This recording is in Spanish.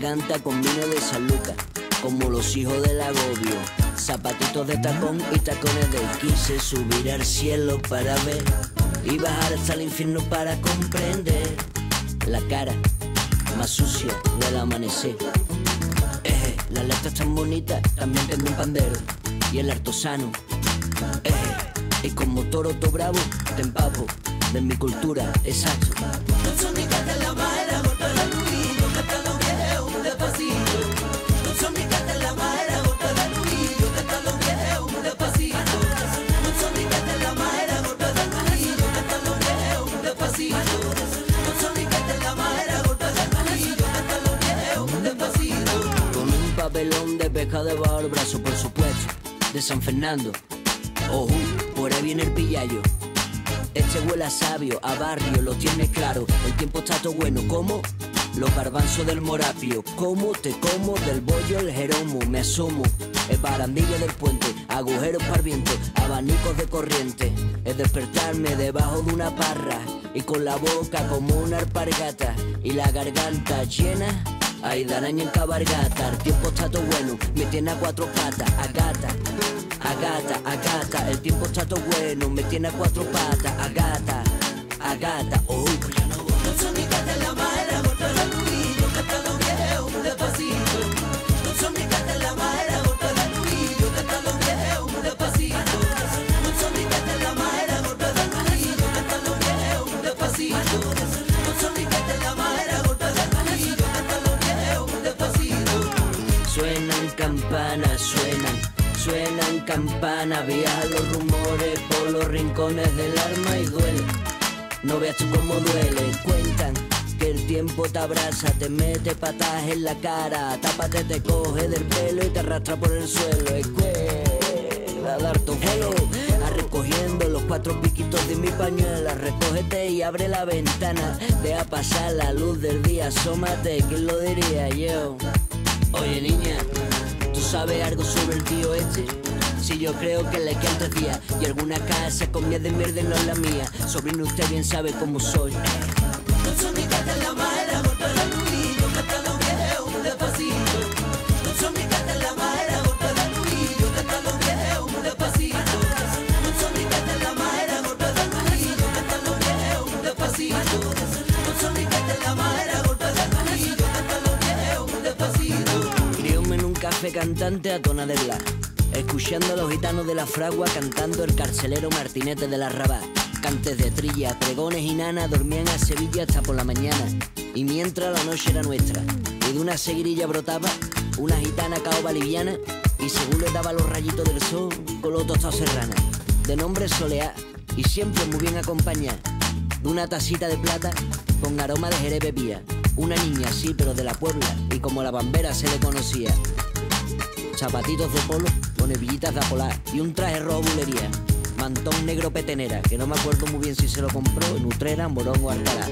garganta con vino de San Lucas, como los hijos del agobio. Zapatitos de tacón y tacones de quise subir al cielo para ver y bajar hasta el infierno para comprender la cara más sucia del amanecer. Eh, las letras tan bonitas también tengo un pandero y el artesano. Eh, y como toro to bravo te empapo de mi cultura, exacto. Papelón de pesca debajo del brazo, por supuesto, de San Fernando. Ojo, por ahí viene el pillayo. Este huele a sabio, a barrio, lo tiene claro. El tiempo está todo bueno, ¿cómo? Los garbanzos del morapio, como te como del bollo el jeromo, me asomo. El barandillo del puente, agujeros para viento, abanicos de corriente. Es despertarme debajo de una parra y con la boca como una alpargata y la garganta llena. Ay, de araña en cabargata, el tiempo está todo bueno, me tiene a cuatro patas, a gata, a gata, a gata, el tiempo está todo bueno, me tiene a cuatro patas, a gata, a gata, oh, campanas, suenan, suenan campanas, viajan los rumores por los rincones del alma y duele. No veas tú cómo duele, cuentan que el tiempo te abraza, te mete patas en la cara, tápate, te coge del pelo y te arrastra por el suelo. Escuela, dar tu vuelo, a recogiendo los cuatro piquitos de mi pañuela, recógete y abre la ventana, deja pasar la luz del día, asómate, ¿quién lo diría yo? Oye niña, ¿tú sabes algo sobre el tío este? Si yo creo que le quedan tres días y alguna casa con miel de mierda no es la mía. Sobrino, usted bien sabe cómo soy. Café cantante a tona de blas. Escuchando a los gitanos de la fragua cantando el carcelero Martinete de la Rabá. Cantes de trilla, pregones y nana dormían a Sevilla hasta por la mañana. Y mientras la noche era nuestra, y de una seguirilla brotaba una gitana caoba liviana, y según le daba los rayitos del sol, con los tostados serrana. De nombre Soleá, y siempre muy bien acompañada, de una tacita de plata con aroma de jerez bebía. Una niña sí, pero de la Puebla, y como la bambera se le conocía zapatitos de polo con hebillitas de apolar y un traje rojo bulería. Mantón negro petenera, que no me acuerdo muy bien si se lo compró en Utrera, Morón o Alcalá.